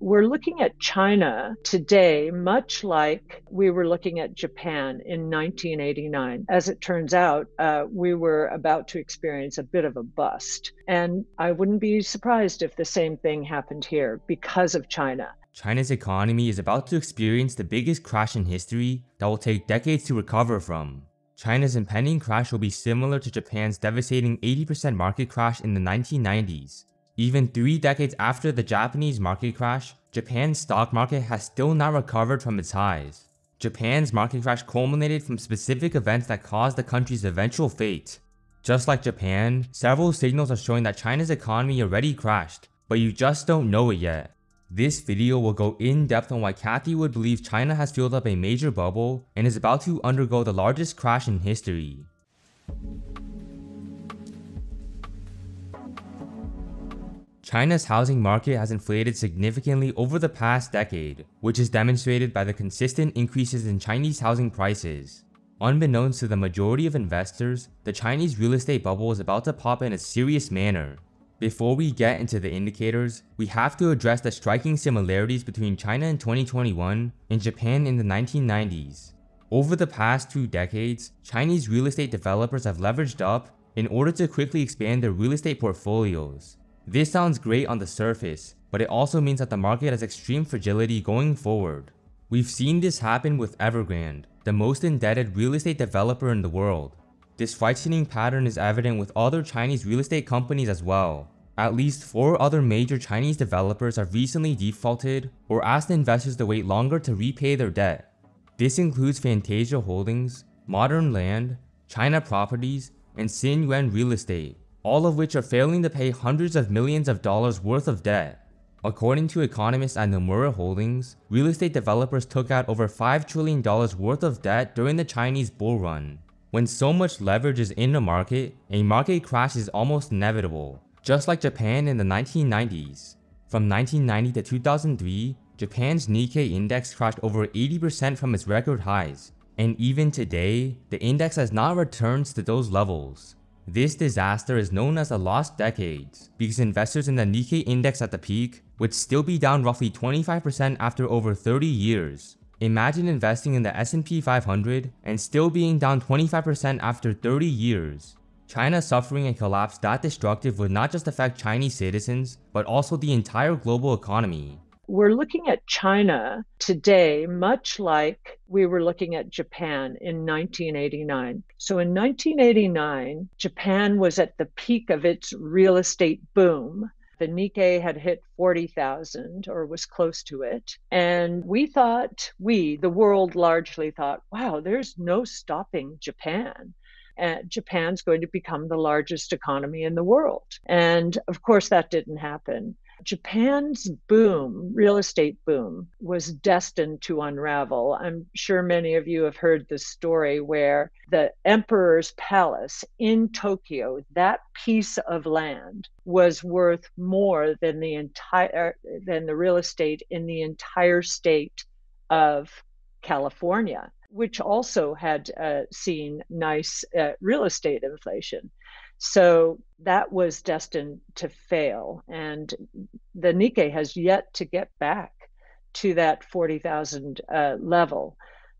We're looking at China today, much like we were looking at Japan in 1989. As it turns out, uh, we were about to experience a bit of a bust. And I wouldn't be surprised if the same thing happened here because of China. China's economy is about to experience the biggest crash in history that will take decades to recover from. China's impending crash will be similar to Japan's devastating 80% market crash in the 1990s, even three decades after the Japanese market crash, Japan's stock market has still not recovered from its highs. Japan's market crash culminated from specific events that caused the country's eventual fate. Just like Japan, several signals are showing that China's economy already crashed, but you just don't know it yet. This video will go in depth on why Cathie Wood believe China has filled up a major bubble and is about to undergo the largest crash in history. China's housing market has inflated significantly over the past decade, which is demonstrated by the consistent increases in Chinese housing prices. Unbeknownst to the majority of investors, the Chinese real estate bubble is about to pop in a serious manner. Before we get into the indicators, we have to address the striking similarities between China in 2021 and Japan in the 1990s. Over the past two decades, Chinese real estate developers have leveraged up in order to quickly expand their real estate portfolios. This sounds great on the surface, but it also means that the market has extreme fragility going forward. We've seen this happen with Evergrande, the most indebted real estate developer in the world. This frightening pattern is evident with other Chinese real estate companies as well. At least 4 other major Chinese developers have recently defaulted or asked investors to wait longer to repay their debt. This includes Fantasia Holdings, Modern Land, China Properties, and Yuan Real Estate all of which are failing to pay hundreds of millions of dollars worth of debt. According to economists at Nomura Holdings, real estate developers took out over $5 trillion worth of debt during the Chinese bull run. When so much leverage is in the market, a market crash is almost inevitable, just like Japan in the 1990s. From 1990 to 2003, Japan's Nikkei index crashed over 80% from its record highs, and even today, the index has not returned to those levels. This disaster is known as the lost decades because investors in the Nikkei index at the peak would still be down roughly 25% after over 30 years. Imagine investing in the S&P 500 and still being down 25% after 30 years. China suffering a collapse that destructive would not just affect Chinese citizens, but also the entire global economy. We're looking at China today, much like we were looking at Japan in 1989. So in 1989, Japan was at the peak of its real estate boom. The Nikkei had hit 40,000 or was close to it. And we thought, we, the world largely thought, wow, there's no stopping Japan. And Japan's going to become the largest economy in the world. And of course, that didn't happen. Japan's boom, real estate boom, was destined to unravel. I'm sure many of you have heard the story where the emperor's palace in Tokyo, that piece of land, was worth more than the entire than the real estate in the entire state of California, which also had uh, seen nice uh, real estate inflation. So that was destined to fail. And the Nikkei has yet to get back to that 40,000 uh, level.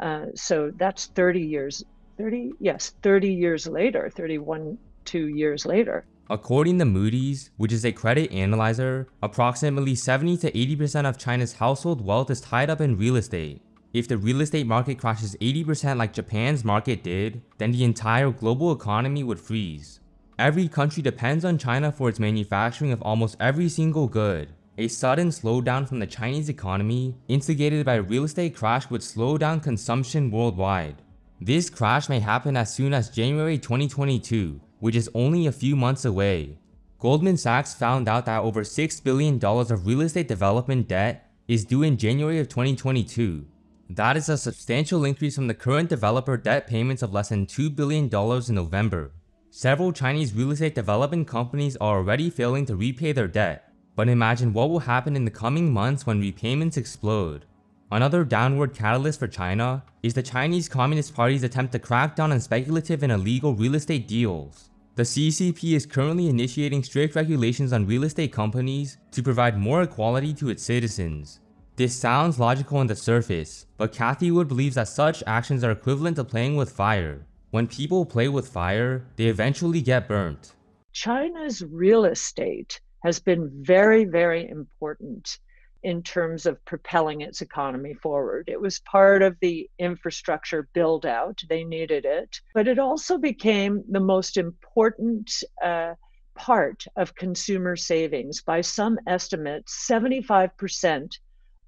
Uh, so that's 30 years, 30, yes, 30 years later, 31, two years later. According to Moody's, which is a credit analyzer, approximately 70 to 80% of China's household wealth is tied up in real estate. If the real estate market crashes 80% like Japan's market did, then the entire global economy would freeze. Every country depends on China for its manufacturing of almost every single good. A sudden slowdown from the Chinese economy, instigated by a real estate crash would slow down consumption worldwide. This crash may happen as soon as January 2022, which is only a few months away. Goldman Sachs found out that over $6 billion of real estate development debt is due in January of 2022. That is a substantial increase from the current developer debt payments of less than $2 billion in November. Several Chinese real estate development companies are already failing to repay their debt, but imagine what will happen in the coming months when repayments explode. Another downward catalyst for China is the Chinese Communist Party's attempt to crack down on speculative and illegal real estate deals. The CCP is currently initiating strict regulations on real estate companies to provide more equality to its citizens. This sounds logical on the surface, but Cathie Wood believes that such actions are equivalent to playing with fire. When people play with fire, they eventually get burnt. China's real estate has been very, very important in terms of propelling its economy forward. It was part of the infrastructure build out, they needed it, but it also became the most important uh, part of consumer savings. By some estimates, 75%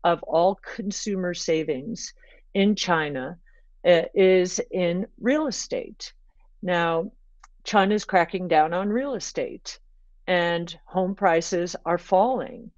of all consumer savings in China Eh, is in real estate. Now, China's cracking down on real estate and home prices are falling.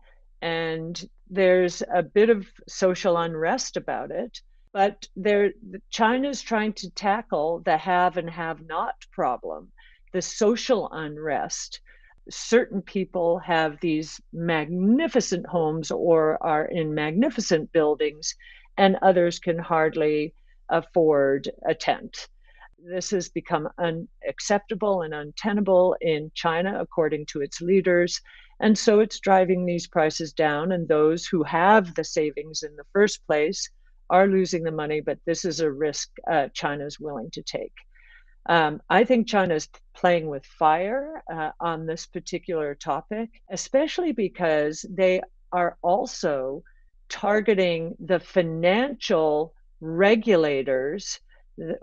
And there's a bit of social unrest about it. But there, China's trying to tackle the have and have not problem, the social unrest certain people have these magnificent homes or are in magnificent buildings, and others can hardly afford a tent. This has become unacceptable and untenable in China, according to its leaders. And so it's driving these prices down, and those who have the savings in the first place are losing the money, but this is a risk uh, China is willing to take. Um, I think China is playing with fire uh, on this particular topic, especially because they are also targeting the financial regulators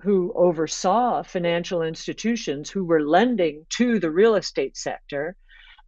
who oversaw financial institutions who were lending to the real estate sector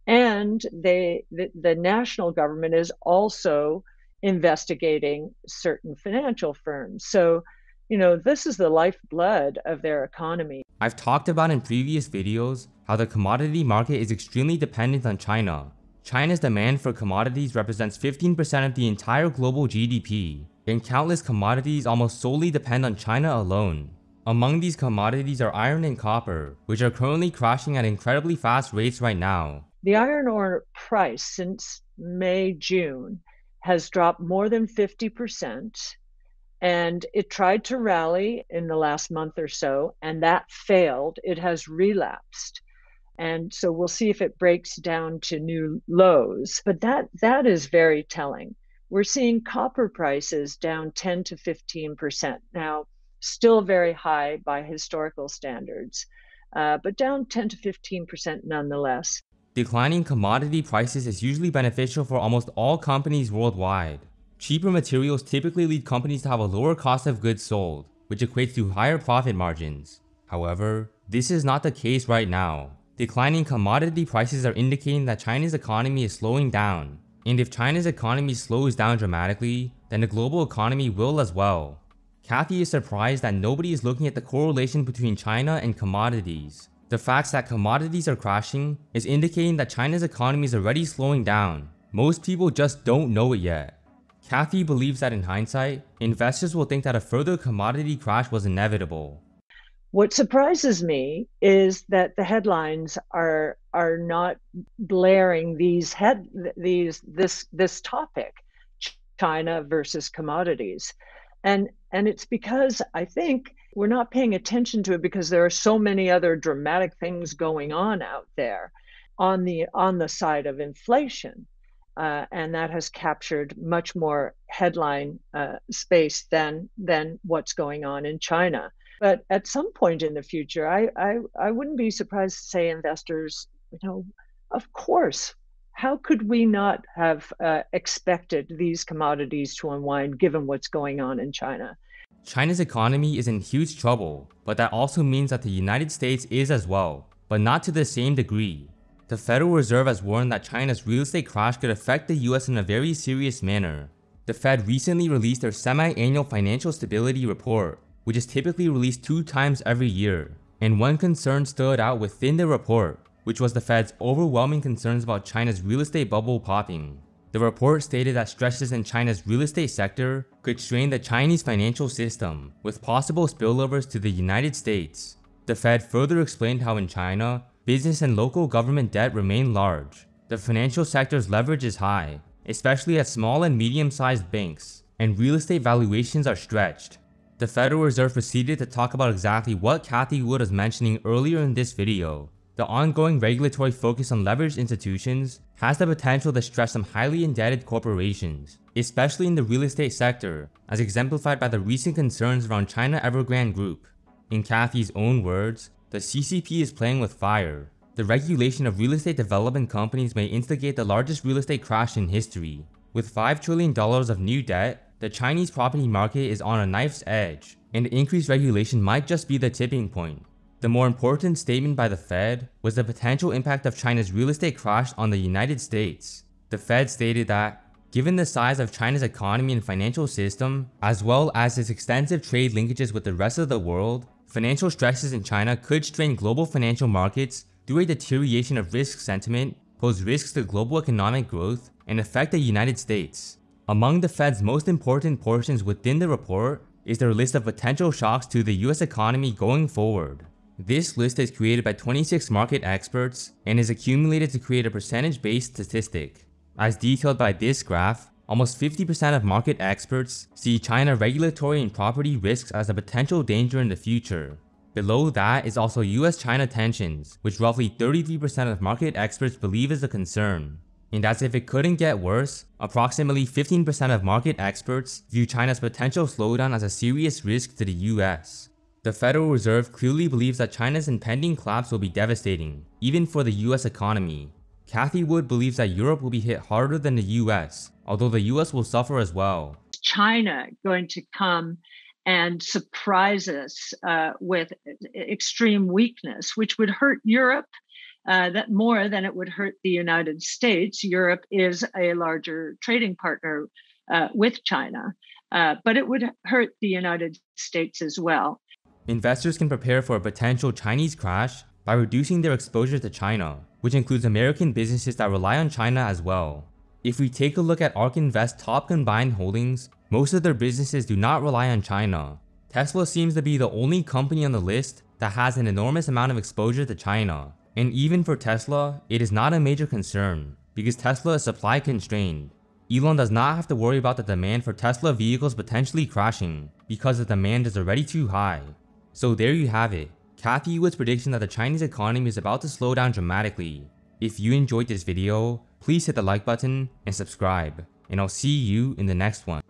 and they the, the national government is also investigating certain financial firms so you know, this is the lifeblood of their economy. I've talked about in previous videos how the commodity market is extremely dependent on China. China's demand for commodities represents 15% of the entire global GDP, and countless commodities almost solely depend on China alone. Among these commodities are iron and copper, which are currently crashing at incredibly fast rates right now. The iron ore price since May, June has dropped more than 50%, and it tried to rally in the last month or so, and that failed. It has relapsed. And so we'll see if it breaks down to new lows. But that that is very telling. We're seeing copper prices down 10 to 15%. Now, still very high by historical standards, uh, but down 10 to 15% nonetheless. Declining commodity prices is usually beneficial for almost all companies worldwide. Cheaper materials typically lead companies to have a lower cost of goods sold, which equates to higher profit margins. However, this is not the case right now. Declining commodity prices are indicating that China's economy is slowing down. And if China's economy slows down dramatically, then the global economy will as well. Cathie is surprised that nobody is looking at the correlation between China and commodities. The fact that commodities are crashing is indicating that China's economy is already slowing down. Most people just don't know it yet. Cathie believes that in hindsight, investors will think that a further commodity crash was inevitable. What surprises me is that the headlines are are not blaring these head these this this topic, China versus commodities. And and it's because I think we're not paying attention to it because there are so many other dramatic things going on out there on the on the side of inflation uh, and that has captured much more headline uh, space than than what's going on in China. But at some point in the future, I, I I wouldn't be surprised to say investors, you know, of course, how could we not have uh, expected these commodities to unwind given what's going on in China? China's economy is in huge trouble, but that also means that the United States is as well, but not to the same degree. The Federal Reserve has warned that China's real estate crash could affect the US in a very serious manner. The Fed recently released their semi-annual financial stability report, which is typically released two times every year. And one concern stood out within the report, which was the Fed's overwhelming concerns about China's real estate bubble popping. The report stated that stresses in China's real estate sector could strain the Chinese financial system, with possible spillovers to the United States. The Fed further explained how in China, business and local government debt remain large. The financial sector's leverage is high, especially at small and medium-sized banks, and real estate valuations are stretched. The Federal Reserve proceeded to talk about exactly what Cathie Wood was mentioning earlier in this video. the ongoing regulatory focus on leveraged institutions has the potential to stress some highly indebted corporations, especially in the real estate sector, as exemplified by the recent concerns around China Evergrande Group. In Cathie's own words, the CCP is playing with fire. The regulation of real estate development companies may instigate the largest real estate crash in history. With $5 trillion of new debt, the Chinese property market is on a knife's edge, and increased regulation might just be the tipping point. The more important statement by the Fed was the potential impact of China's real estate crash on the United States. The Fed stated that, given the size of China's economy and financial system, as well as its extensive trade linkages with the rest of the world, financial stresses in China could strain global financial markets through a deterioration of risk sentiment, pose risks to global economic growth, and affect the United States. Among the Fed's most important portions within the report is their list of potential shocks to the US economy going forward. This list is created by 26 market experts and is accumulated to create a percentage-based statistic. As detailed by this graph, almost 50% of market experts see China regulatory and property risks as a potential danger in the future. Below that is also US-China tensions, which roughly 33% of market experts believe is a concern. And as if it couldn't get worse, approximately 15% of market experts view China's potential slowdown as a serious risk to the US. The Federal Reserve clearly believes that China's impending collapse will be devastating, even for the US economy. Cathie Wood believes that Europe will be hit harder than the US, although the US will suffer as well. China going to come and surprise us uh, with extreme weakness, which would hurt Europe uh, that more than it would hurt the United States. Europe is a larger trading partner uh, with China, uh, but it would hurt the United States as well. Investors can prepare for a potential Chinese crash by reducing their exposure to China, which includes American businesses that rely on China as well. If we take a look at ARK Invest's top combined holdings, most of their businesses do not rely on China. Tesla seems to be the only company on the list that has an enormous amount of exposure to China. And even for Tesla, it is not a major concern, because Tesla is supply constrained. Elon does not have to worry about the demand for Tesla vehicles potentially crashing, because the demand is already too high. So there you have it. Cathie Wood's prediction that the Chinese economy is about to slow down dramatically. If you enjoyed this video, please hit the like button and subscribe, and I'll see you in the next one.